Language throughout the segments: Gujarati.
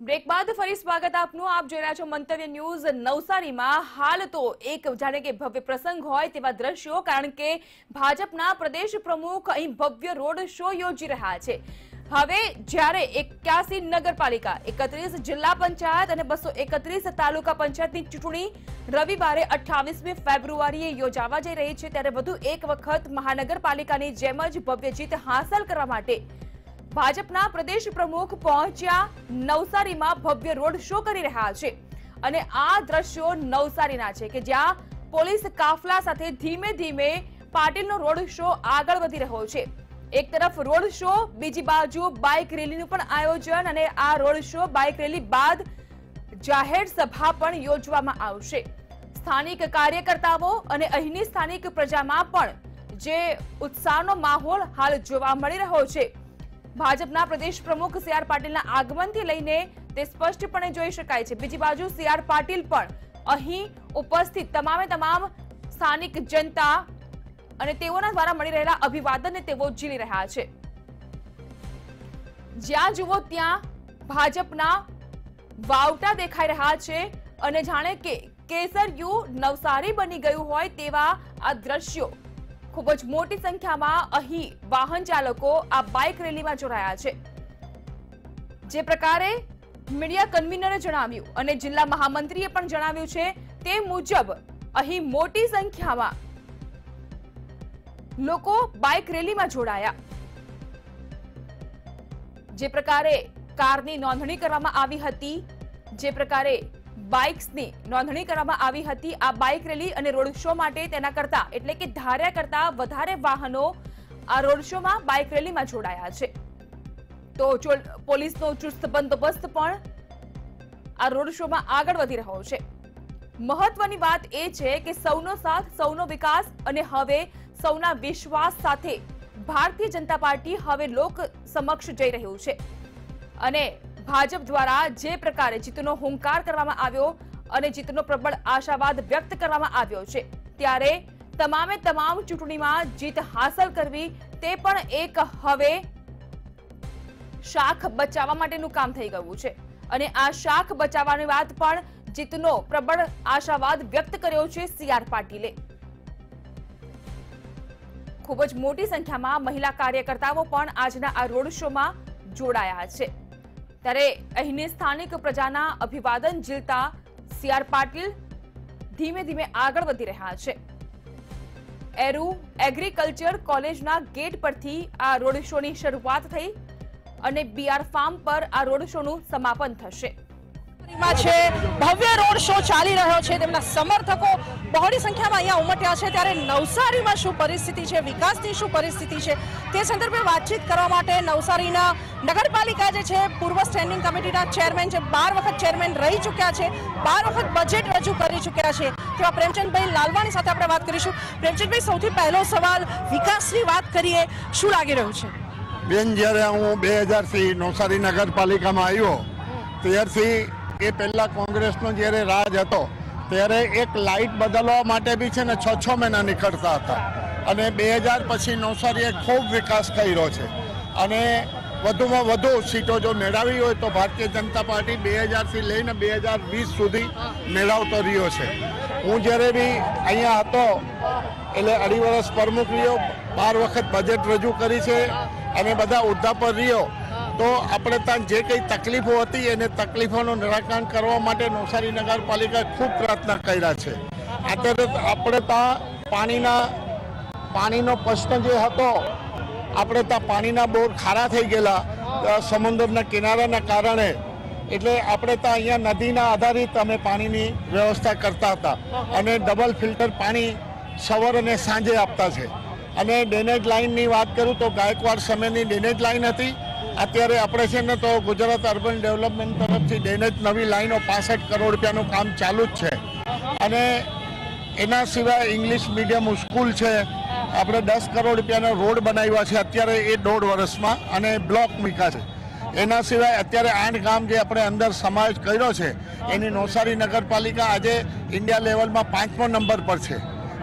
બ્રેક બાદ ફરી સ્વાગત આપનું. આપ જોઈ રહ્યા છો મંતવ્ય ન્યૂઝ નવસારીમાં. હાલ તો એક જાણે કે ભવ્ય પ્રસંગ હોય તેવા દ્રશ્યો, કારણ કે ભાજપના પ્રદેશ પ્રમુખ અહીં ભવ્ય રોડ શો યોજી રહ્યા છે. હવે જ્યારે એક્યાસી નગરપાલિકા, એકત્રીસ જિલ્લા પંચાયત અને બસો એકત્રીસ તાલુકા પંચાયતની ચૂંટણી રવિવારે અઠ્ઠાવીસમી ફેબ્રુઆરીએ યોજાવા જઈ રહી છે, ત્યારે વધુ એક વખત મહાનગરપાલિકાની જેમ જ ભવ્ય જીત હાંસલ કરવા માટે ભાજપના પ્રદેશ પ્રમુખ પહોંચ્યા નવસારીમાં ભવ્ય રોડ શો કરી રહ્યા છે. અને આ દ્રશ્યો નવસારીના છે કે જ્યાં પોલીસ કાફલા સાથે ધીમે ધીમે પાટીલનો રોડ શો આગળ વધી રહ્યો છે. એક તરફ રોડ શો, બીજી બાજુ બાઇક રેલીનું પણ આયોજન અને આ રોડ શો, બાઇક રેલી બાદ જાહેર સભા પણ યોજવામાં આવશે. સ્થાનિક કાર્યકર્તાઓ અને અહીંની સ્થાનિક પ્રજામાં પણ જે ઉત્સાહનો માહોલ હાલ જોવા મળી રહ્યો છે. ભાજપના પ્રદેશ પ્રમુખ સી આર પાટીલના આગમનથી લઈને તે સ્પષ્ટપણે જોઈ શકાય છે. બીજી બાજુ સી આર પાટીલ પણ અહીં ઉપસ્થિત. તમામે તમામ સ્થાનિક જનતા અને તેઓના દ્વારા મળી રહેલા અભિવાદનને તેઓ ઝીલી રહ્યા છે. જ્યાં જુઓ ત્યાં ભાજપના વાવટા દેખાઈ રહ્યા છે અને જાણે કે કેસરિયું નવસારી બની ગયું હોય તેવા આ દ્રશ્યો. ખૂબ જ મોટી સંખ્યામાં અહીં વાહન ચાલકો આ બાઇક રેલીમાં જોડાયા છે. જે પ્રકારે મીડિયા કન્વીનરે જણાવ્યું અને જિલ્લા મહામંત્રીએ પણ જણાવ્યું છે, તે મુજબ અહીં મોટી સંખ્યામાં લોકો બાઇક રેલીમાં જોડાયા. જે પ્રકારે કારની નોંધણી કરવામાં આવી હતી, જે પ્રકારે બાઇક્સની નોંધણી કરવામાં આવી હતી. આ બાઇક રેલી અને રોડ શો માટે તેના કરતા, એટલે કે ધાર્યા કરતા વધારે વાહનો આ રોડ શોમાં બાઇક રેલીમાં જોડાયા છે. તો પોલીસનો ચુસ્ત બંદોબસ્ત પણ આ રોડ શોમાં આગળ વધી રહ્યો છે. મહત્વની વાત એ છે કે સૌનો સાથ, સૌનો વિકાસ અને હવે સૌના વિશ્વાસ સાથે ભારતીય જનતા પાર્ટી હવે લોક સમક્ષ જઈ રહ્યું છે. અને ભાજપ દ્વારા જે પ્રકારે જીતનો હુંકાર કરવામાં આવ્યો અને જીતનો પ્રબળ આશાવાદ વ્યક્ત કરવામાં આવ્યો છે, ત્યારે તમામે તમામ ચૂંટણીમાં જીત હાંસલ કરવી તે પણ એક હવે શાખ બચાવવા માટેનું કામ થઈ ગયું છે. અને આ શાખ બચાવવાની વાત પણ જીતનો પ્રબળ આશાવાદ વ્યક્ત કર્યો છે સી આર પાટીલે. ખૂબ જ મોટી સંખ્યામાં મહિલા કાર્યકર્તાઓ પણ આજના આ રોડ શોમાં જોડાયા છે. ત્યારે અહીંની સ્થાનિક પ્રજાના અભિવાદન ઝીલતા સી આર પાટીલ ધીમે ધીમે આગળ વધી રહ્યા છે. એરુ એગ્રીકલ્ચર કોલેજના ગેટ પરથી આ રોડ શોની શરૂઆત થઈ અને બીઆર ફાર્મ પર આ રોડ શોનું સમાપન થશે. માં છે. ભવ્ય રોડ શો ચાલી રહ્યો છે. તેમના સમર્થકો બહોળી સંખ્યામાં અહીંયા ઉમટ્યા છે. ત્યારે નવસારીમાં શું પરિસ્થિતિ છે? વિકાસની શું પરિસ્થિતિ છે? તે સંદર્ભે વાતચીત કરવા માટે નવસારીના નગરપાલિકા જે છે, પૂર્વ સ્ટેન્ડિંગ કમિટીના ચેરમેન જે બાર વખત ચેરમેન રહી ચૂક્યા છે. બાર વખત બજેટ રજૂ કરી ચૂક્યા છે. તેવા પ્રેમચંદભાઈ લાલવાણી સાથે આપણે વાત કરીશું. પ્રેમચંદભાઈ, સૌથી પહેલો સવાલ, વિકાસની વાત કરીએ, શું લાગી રહ્યું છે? બેન, જ્યારે હું બે હજારથી નવસારી નગરપાલિકામાં આવ્યો, ત્યારથી એ પહેલાં કોંગ્રેસનો જ્યારે રાજ હતો, ત્યારે એક લાઇટ બદલવા માટે બી છે ને છ છ મહિના નીકળતા હતા. અને બે હજાર પછી નવસારીએ ખૂબ વિકાસ કર્યો છે. અને વધુમાં વધુ સીટો જો મેળવી હોય તો ભારતીય જનતા પાર્ટી બે હજારથી લઈને બે હજાર વીસ સુધી મેળવતો રહ્યો છે. હું જ્યારે બી અહીંયા હતો, એટલે અઢી વર્ષ પ્રમુખ રહ્યો બાર વખત બજેટ રજૂ કરી છે અને બધા હોદ્દા પર રહ્યો તો આપણે ત્યાં જે કંઈ તકલીફો હતી એને તકલીફોનું નિરાકરણ કરવા માટે નવસારી નગરપાલિકાએ ખૂબ પ્રયત્ન કર્યા છે. અત્યારે આપણે ત્યાં પાણીના, પાણીનો પ્રશ્ન જે હતો, આપણે ત્યાં પાણીના બોર ખારા થઈ ગયેલા સમુદ્રના કિનારાના કારણે. એટલે આપણે ત્યાં અહીંયા નદીના આધારિત અમે પાણીની વ્યવસ્થા કરતા હતા અને ડબલ ફિલ્ટર પાણી સવાર અને સાંજે આપતા છે. અને ડેનેજ લાઇનની વાત કરું તો ગાયકવાડ સમયની ડેનેજ લાઇન હતી અત્યારે આપણે છે ને તો ગુજરાત અર્બન ડેવલપમેન્ટ તરફથી ડેનેજ નવી લાઈનો પાસઠ કરોડ રૂપિયાનું કામ ચાલુ જ છે. અને એના સિવાય ઇંગ્લિશ મીડિયમ સ્કૂલ છે. આપણે દસ કરોડ રૂપિયાનો રોડ બનાવ્યા છે અત્યારે એ દોઢ વર્ષમાં અને બ્લોક મીકા છે. એના સિવાય અત્યારે આઠ ગામ જે આપણે અંદર સમાવેશ કર્યો છે, એની નવસારી નગરપાલિકા આજે ઇન્ડિયા લેવલમાં પાંચમો નંબર પર છે.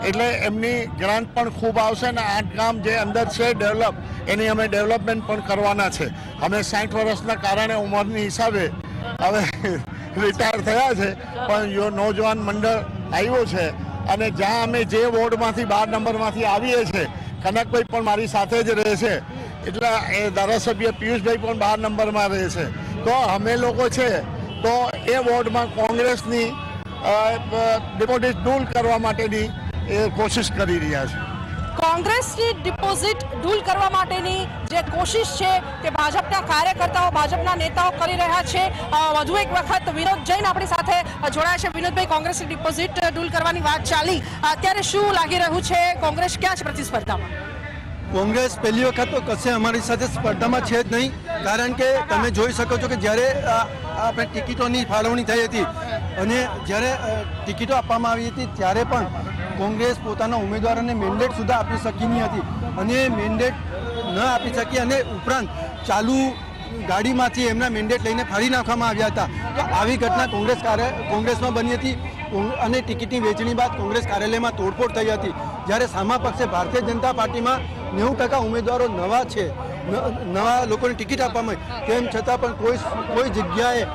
એટલે એમની ગ્રાન્ટ પણ ખૂબ આવશે અને આઠ ગામ જે અંદર છે ડેવલપ, એની અમે ડેવલપમેન્ટ પણ કરવાના છે. અમે સાઠ વર્ષના કારણે ઉંમરની હિસાબે હવે રિટાયર થયા છે, પણ યો નોજવાન મંડળ આવ્યો છે અને જ્યાં અમે જે વોર્ડમાંથી બાર નંબરમાંથી આવીએ છીએ, કનકભાઈ પણ મારી સાથે જ રહે છે. એટલે એ ધારાસભ્ય પિયુષભાઈ પણ બાર નંબરમાં રહે છે. તો અમે લોકો છે, તો એ વોર્ડમાં કોંગ્રેસની ડિપોઝિટ દૂર કરવા માટેની એ કોશિશ કરી રહ્યા છે. કોંગ્રેસની ડિપોઝિટ ડૂલ કરવા માટેની જે કોશિશ છે તે ભાજપના કાર્યકર્તાઓ ભાજપના નેતાઓ કરી રહ્યા છે. વધુ એક વખત વિનોદ જૈન આપણી સાથે જોડાયા છે. વિનોદભાઈ કોંગ્રેસની ડિપોઝિટ ડૂલ કરવાની વાત ચાલી. અત્યારે શું લાગી રહ્યું છે? કોંગ્રેસ ક્યાં છે પ્રતિસ્પર્ધામાં? કોંગ્રેસ પહેલી વખત તો કશે અમારી સાથે સ્પર્ધામાં છે જ નહીં. કારણ કે તમે જોઈ શકો છો કે જ્યારે આપણે ટિકિટોની ફાળવણી થઈ હતી અને જ્યારે ટિકિટો આપવામાં આવી હતી ત્યારે પણ કોંગ્રેસ પોતાના ઉમેદવારોને મેન્ડેટ સુધા આપી શકી નહીં હતી. અને મેન્ડેટ ન આપી શકી અને ઉપરાંત ચાલુ ગાડીમાંથી એમના મેન્ડેટ લઈને ફાડી નાખવામાં આવ્યા હતા. તો આવી ઘટના કોંગ્રેસ કાર્ય, કોંગ્રેસમાં બની હતી. અને ટિકિટની વેચણી બાદ કોંગ્રેસ કાર્યાલયમાં તોડફોડ થઈ હતી. જ્યારે સામા પક્ષે ભારતીય જનતા પાર્ટીમાં નેવું ટકા ઉમેદવારો નવા છે નવા લોકોને ટિકિટ આપવામાં તેમ છતાં પણ કોઈ કોઈ જગ્યાએ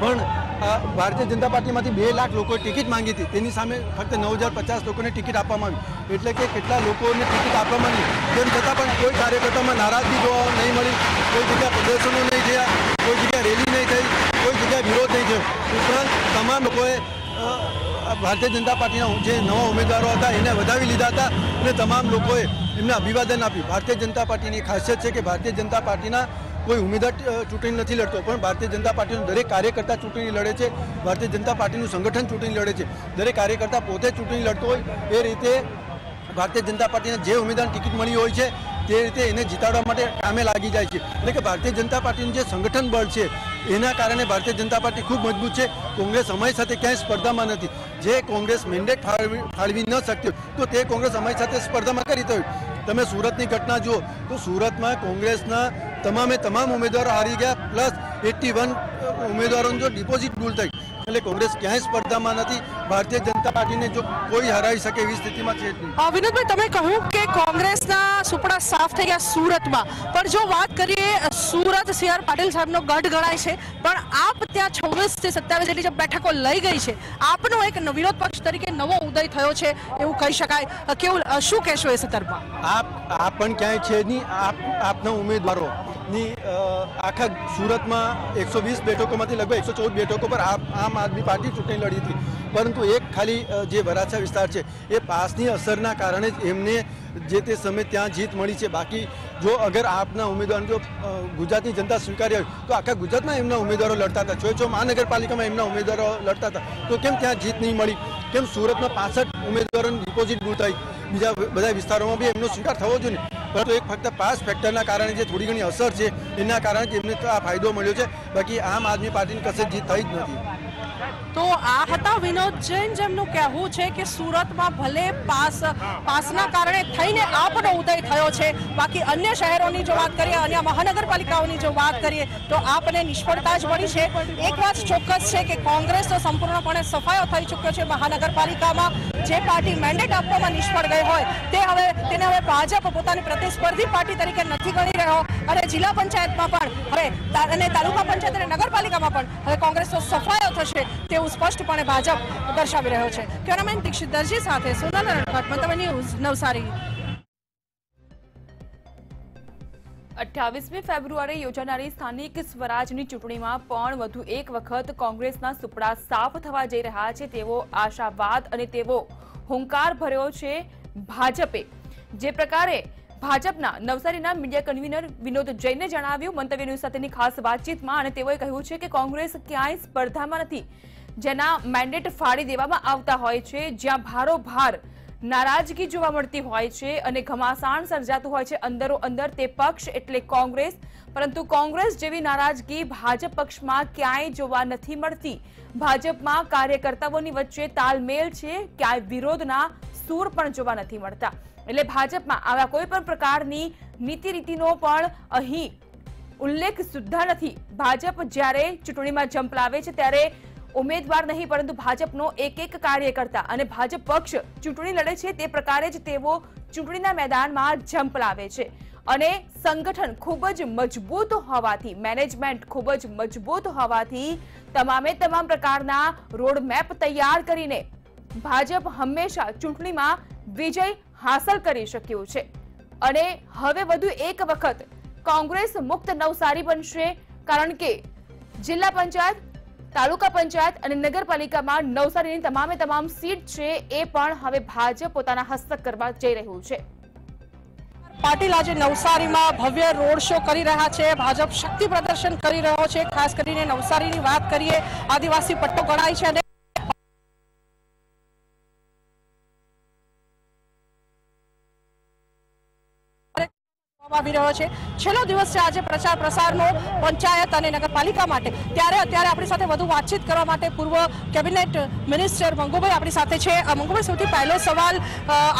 પણ ભારતીય જનતા પાર્ટીમાંથી બે લાખ લોકોએ ટિકિટ માંગી હતી. તેની સામે ફક્ત નવ હજાર પચાસ લોકોને ટિકિટ આપવામાં આવી. એટલે કે કેટલા લોકોને ટિકિટ આપવામાં આવી? તેમ છતાં પણ કોઈ કાર્યકર્તામાં નારાજગી જોવા નહીં મળી. કોઈ જગ્યા પ્રદર્શનો નહીં થયા. કોઈ જગ્યા રેલી નહીં થઈ. કોઈ જગ્યાએ વિરોધ નહીં થયો. ઉપરાંત તમામ લોકોએ ભારતીય જનતા પાર્ટીના જે નવા ઉમેદવારો હતા, એને વધાવી લીધા હતા અને તમામ લોકોએ એમને અભિવાદન આપ્યું. ભારતીય જનતા પાર્ટીની ખાસિયત છે કે ભારતીય જનતા પાર્ટીના કોઈ ઉમેદવાર ચૂંટણી નથી લડતો, પણ ભારતીય જનતા પાર્ટીનો દરેક કાર્યકર્તા ચૂંટણી લડે છે, ભારતીય જનતા પાર્ટીનું સંગઠન ચૂંટણી લડે છે. દરેક કાર્યકર્તા પોતે ચૂંટણી લડતો હોય, એ રીતે ભારતીય જનતા પાર્ટીને જે ઉમેદવારને ટિકિટ મળી હોય છે, તે રીતે એને જીતાડવા માટે કામે લાગી જાય છે. એટલે કે ભારતીય જનતા પાર્ટીનું જે સંગઠન બળ છે, એના કારણે ભારતીય જનતા પાર્ટી ખૂબ મજબૂત છે. કોંગ્રેસ અમારી સાથે ક્યાંય સ્પર્ધામાં નથી. જે કોંગ્રેસ મેન્ડેટ ફાળવી ફાળવી ન શક્યો તો તે કોંગ્રેસ અમારી સાથે સ્પર્ધામાં કરી તો તમે સુરતની ઘટના જુઓ, તો સુરતમાં કોંગ્રેસના તમામે તમામ ઉમેદવારો હારી ગયા, પ્લસ એટી વન ઉમેદવારોની જો ડિપોઝિટ ભૂલ થઈ, એટલે કોંગ્રેસ ક્યાંય સ્પર્ધામાં નથી. ભારતીય જનતા પાર્ટીને જો કોઈ હરાવી શકે એવી સ્થિતિમાં છે જ નહીં. વિનોદભાઈ તમે કહ્યું કે કોંગ્રેસના સુપડા સાફ થઈ ગયા સુરતમાં. પણ જો વાત કરીએ સુરત સી આર પાટીલ સાહેબનો ગઢ ગણાય છે પણ આપ ત્યાં છવ્વીસથી સત્તાવીસ જેટલી જે બેઠકો લઈ ગઈ છે આપનો એક વિરોધ પક્ષ તરીકે નવો ઉદય થયો છે એવું કહી શકાય. કેવું શું કહેશો એ સંદર્ભમાં? આપ આપ પણ ક્યાંય છે નહીં. આપ આપના ઉમેદવારો. ની આખા સુરતમાં એકસો વીસ બેઠકોમાંથી લગભગ એકસો ચૌદ બેઠકો પર આમ આદમી પાર્ટી ચૂંટણી લડી હતી. પરંતુ એક ખાલી જે વરાછા વિસ્તાર છે, એ પાસની અસરના કારણે જ એમને જે તે સમયે ત્યાં જીત મળી છે. બાકી જો અગર આપના ઉમેદવાર જો ગુજરાતની જનતા સ્વીકારી હોય, તો આખા ગુજરાતમાં એમના ઉમેદવારો લડતા હતા. છો છો મહાનગરપાલિકામાં એમના ઉમેદવારો લડતા હતા, તો કેમ ત્યાં જીત નહીં મળી? કેમ સુરતમાં પાસઠ ઉમેદવારોની ડિપોઝિટ દૂર થઈ? બીજા બધા વિસ્તારોમાં બી એમનો સ્વીકાર થવો જોઈએ પરંતુ એક ફક્ત પાસ ફેક્ટરના કારણે જે થોડી ઘણી અસર છે, એના કારણે જ એમને આ ફાયદો મળ્યો છે. બાકી આમ આદમી પાર્ટીની કશે જીત થઈ જ નથી. તો આ હતા વિનોદ જૈન જેમનું કહેવું છે કે સુરતમાં ભલે પાસ, પાસના કારણે થઈને આપનો ઉદય થયો છે. બાકી અન્ય શહેરોની જો વાત કરીએ, અન્ય મહાનગરપાલિકાઓની જો વાત કરીએ, તો આપને નિષ્ફળતા જ મળી છે. એક વાત ચોક્કસ છે કે કોંગ્રેસનો સંપૂર્ણપણે સફાયો થઈ ચૂક્યો છે મહાનગરપાલિકામાં. જે પાર્ટી મેન્ડેટ આપવામાં નિષ્ફળ ગઈ હોય, તે હવે, તેને હવે ભાજપ પોતાની પ્રતિસ્પર્ધી પાર્ટી તરીકે નથી ગણી રહ્યો. અને જિલ્લા પંચાયતમાં પણ, હવે અને તાલુકા પંચાયત અને નગરપાલિકામાં પણ, હવે કોંગ્રેસનો સફાયો થશે તેવું સ્પષ્ટપણે ભાજપ દર્શાવી રહ્યો છે. કેમેરામેન દીક્ષિત દરજી સાથે સોનલ રણખટ મંતવ્ય ન્યૂઝ, નવસારી. અઠ્યાવીસમી ફેબ્રુઆરી યોજાનારી સ્થાનિક સ્વરાજની ચૂંટણીમાં પણ વધુ એક વખત કોંગ્રેસના સુપડા સાફ થવા જઈ રહ્યા છે તેવો આશાવાદ અને તેવો હુંકાર ભર્યો છે ભાજપે. જે પ્રકારે ભાજપના નવસારીના મીડિયા કન્વીનર વિનોદ જૈને જણાવ્યું, મંતવ્ય સાથેની ખાસ વાતચીતમાં અને તેઓએ કહ્યું છે કે કોંગ્રેસ ક્યાંય સ્પર્ધામાં નથી, જેના મેન્ડેટ ફાડી દેવામાં આવતા હોય છે, જ્યાં ભારોભાર નારાજગી જોવા મળતી હોય છે અને ઘમાસાણ સર્જાતું હોય છે અંદરો અંદર તે પક્ષ એટલે કોંગ્રેસ. પરંતુ કોંગ્રેસ જેવી નારાજગી ભાજપ પક્ષમાં ક્યાંય જોવા નથી મળતી. ભાજપમાં કાર્યકર્તાઓની વચ્ચે તાલમેલ છે, ક્યાંય વિરોધના સૂર પણ જોવા નથી મળતા. એટલે ભાજપમાં આવા કોઈ પણ પ્રકારની નીતિ રીતિનો પણ અહીં ઉલ્લેખ સુદ્ધા નથી. ભાજપ જ્યારે ચૂંટણીમાં જંપલાવે છે ત્યારે ઉમેદવાર નહીં, પરંતુ ભાજપનો એક એક કાર્યકર્તા અને ભાજપ પક્ષ ચૂંટણી લડે છે તે પ્રકારે જ તેઓ ચૂંટણીના મેદાનમાં જંપ લાવે છે. અને સંગઠન ખૂબ જ મજબૂત હોવાથી, મેનેજમેન્ટ ખૂબ જ મજબૂત હોવાથી, તમામે તમામ પ્રકારના રોડ મેપ તૈયાર કરીને ભાજપ હંમેશા ચૂંટણીમાં વિજય હાંસલ કરી શક્યું છે. અને હવે વધુ એક વખત કોંગ્રેસ મુક્ત નવસારી બનશે, કારણ કે જિલ્લા પંચાયત, તાલુકા પંચાયત અને નગરપાલિકામાં નવસારીની તમામે તમામ સીટ છે એ પણ હવે ભાજપ પોતાના હસ્તક કરવા જઈ રહ્યું છે. પાટીલ આજે નવસારીમાં ભવ્ય રોડ શો કરી રહ્યા છે, ભાજપ શક્તિ પ્રદર્શન કરી રહ્યો છે. ખાસ કરીને નવસારીની વાત કરીએ, આદિવાસી પટ્ટો ગણાય છે અને આવી રહ્યો છે. છેલ્લો દિવસ છે આજે પ્રચાર પ્રસારનો પંચાયત અને નગરપાલિકા માટે. ત્યારે અત્યારે આપણી સાથે વધુ વાતચીત કરવા માટે પૂર્વ કેબિનેટ મિનિસ્ટર મંગુભાઈ આપણી સાથે છે. મંગુભાઈ, સૌથી પહેલો સવાલ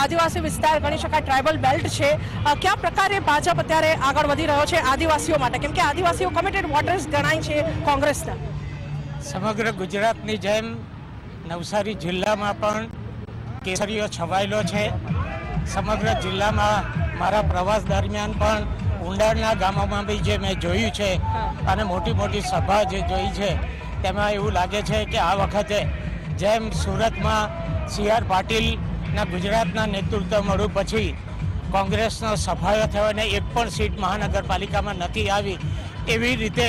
આદિવાસી વિસ્તાર ગણી શકાય ટ્રાઇબલ બેલ્ટ છે. કયા પ્રકારે ભાજપ અત્યારે આગળ વધી રહ્યો છે આદિવાસીઓ માટે? કેમ કે આદિવાસીઓ કમિટેડ વોટર્સ ગણાય છે કોંગ્રેસના. સમગ્ર ગુજરાતની જેમ નવસારી જિલ્લામાં પણ કેસરીઓ છવાયેલો છે. સમગ્ર જિલ્લામાં મારા પ્રવાસ દરમિયાન પણ ઉંડાણના ગામોમાં બી જે મેં જોયું છે અને મોટી મોટી સભા જે જોઈ છે, તેમાં એવું લાગે છે કે આ વખતે જેમ સુરતમાં સી આર પાટીલના ગુજરાતના નેતૃત્વ મળ્યું પછી કોંગ્રેસનો સફાયો થયો અને એક પણ સીટ મહાનગરપાલિકામાં નથી આવી, એવી રીતે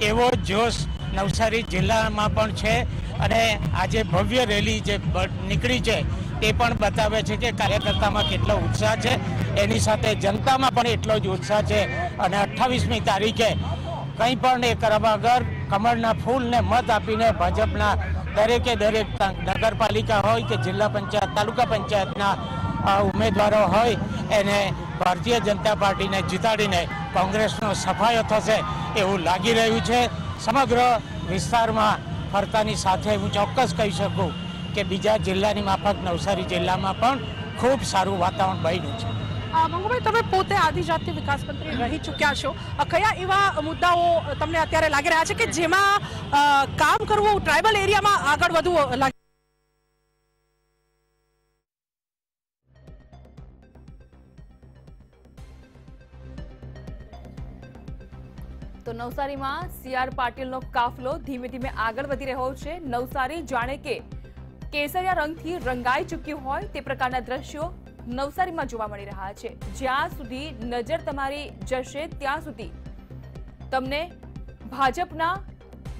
એવો જોશ નવસારી જિલ્લામાં પણ છે અને આજે ભવ્ય રેલી જે નીકળી છે, તે પણ બતાવે છે કે કાર્યકર્તામાં કેટલો ઉત્સાહ છે એની સાથે જનતામાં પણ એટલો જ ઉત્સાહ છે અને અઠ્ઠાવીસમી તારીખે કંઈ પણ એ કરવા કમળના ફૂલને મત આપીને ભાજપના દરેકે દરેક નગરપાલિકા હોય કે જિલ્લા પંચાયત, તાલુકા પંચાયતના ઉમેદવારો હોય એને ભારતીય જનતા પાર્ટીને જીતાડીને કોંગ્રેસનો સફાયો થશે એવું લાગી રહ્યું છે. સમગ્ર વિસ્તારમાં ફરતાની સાથે હું ચોક્કસ કહી શકું કે બીજા જિલ્લાની માફક નવસારી જિલ્લામાં પણ ખૂબ સારું વાતાવરણ બન્યું છે. મંગુભાઈ, તમે પોતે આદિજાતિ વિકાસ મંત્રી રહી ચૂક્યા છો. કયા એવા મુદ્દાઓ તમને અત્યારે લાગી રહ્યા છે કે જેમાં કામ કરવું ટ્રાઇબલ એરિયામાં આગળ વધવું લાગે તો નવસારીમાં સીઆર પાટીલનો કાફલો ધીમે ધીમે આગળ વધી રહ્યો છે. નવસારી જાણે કે કેસરિયા રંગથી રંગાઈ ચૂક્યું હોય તે પ્રકારના દ્રશ્યો નવસારીમાં જોવા મળી રહ્યા છે. જ્યાં સુધી નજર તમારી જશે, ત્યાં સુધી તમને ભાજપના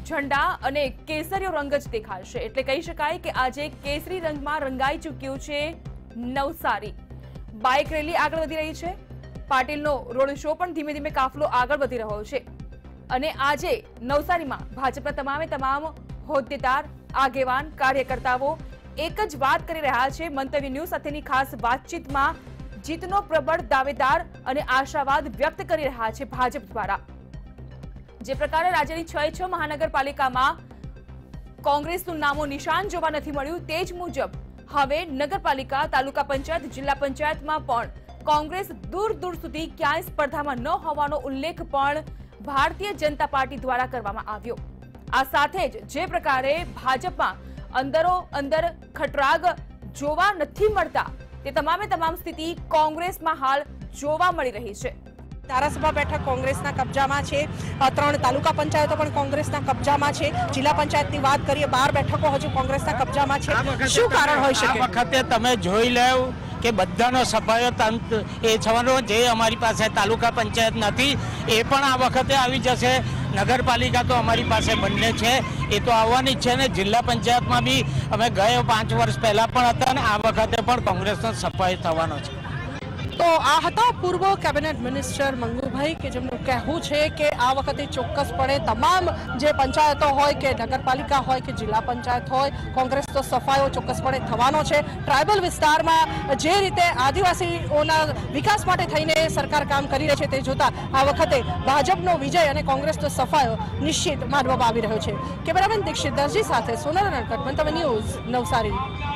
ઝંડા અને કેસરીયો રંગ જ દેખાશે એટલે કહી શકાય કે આજે કેસરી રંગમાં રંગાઈ ચૂક્યું છે નવસારી. બાઇક રેલી આગળ વધી રહી છે. પાટીલનો રોડ શો પણ ધીમે ધીમે કાફલો આગળ વધી રહ્યો છે. અને આજે નવસારીમાં ભાજપના તમામે તમામ હોદ્દેદાર, આગેવાન, કાર્યકર્તાઓ એક જ વાત કરી રહ્યા છે મંતવ્ય ન્યૂઝ સાથેની ખાસ વાતચીતમાં જીતનો પ્રબળ દાવેદાર અને આશાવાદ વ્યક્ત કરી રહ્યા છે ભાજપ દ્વારા. જે પ્રકારે રાજ્યની છ છ મહાનગરપાલિકામાં કોંગ્રેસનું નામો નિશાન જોવા નથી મળ્યું તે જ મુજબ હવે નગરપાલિકા, તાલુકા પંચાયત, જિલ્લા પંચાયતમાં પણ કોંગ્રેસ દૂર દૂર સુધી ક્યાંય સ્પર્ધામાં ન હોવાનો ઉલ્લેખ પણ ભારતીય જનતા પાર્ટી દ્વારા કરવામાં આવ્યો. આ સાથે જ જે પ્રકારે ભાજપમાં અંદરો અંદર ખટરાગ જોવા નથી મળતા. તે તમામે તમામ સ્થિતિ કોંગ્રેસમાં હાલ જોવા મળી રહી છે. ધારાસભા બેઠક કોંગ્રેસના કબજામાં છે. ત્રણ તાલુકા પંચાયતો પણ કોંગ્રેસના કબજામાં છે. જિલ્લા પંચાયતની વાત કરીએ બાર બેઠકો હજુ કોંગ્રેસના કબજામાં છે. શું કારણ હોઈ છે શકે? વખતે તમે જોઈ લેવ કે બધાનો સભ્યો તંત એ થવાનો જે અમારી પાસે તાલુકા પંચાયત નથી એ પણ આ વખતે આવી જશે. નગરપાલિકા તો અમારી પાસે બંને છે. એ તો આવવાની જ છે ને. જિલ્લા પંચાયતમાં બી અમે ગયો પાંચ વર્ષ પહેલાં પણ હતા ને આ વખતે પણ કોંગ્રેસનો સફાઈ થવાનો છે. તો આ હતા પૂર્વ કેબિનેટ મિનિસ્ટર મંગુભાઈ કે જેમનું કહેવું છે કે આ વખતે ચોક્કસપણે તમામ જે પંચાયતો હોય કે નગરપાલિકા હોય કે જિલ્લા પંચાયત હોય, કોંગ્રેસ તો સફાયો ચોક્કસપણે થવાનો છે. ટ્રાઇબલ વિસ્તારમાં જે રીતે આદિવાસીઓના વિકાસ માટે થઈને સરકાર કામ કરી રહી છે તે જોતા આ વખતે ભાજપનો વિજય અને કોંગ્રેસનો સફાયો નિશ્ચિત માનવામાં આવી રહ્યો છે. કેમેરામેન દીક્ષિત દરજી સાથે સોનલ રણકટ તમે ન્યૂઝ નવસારી.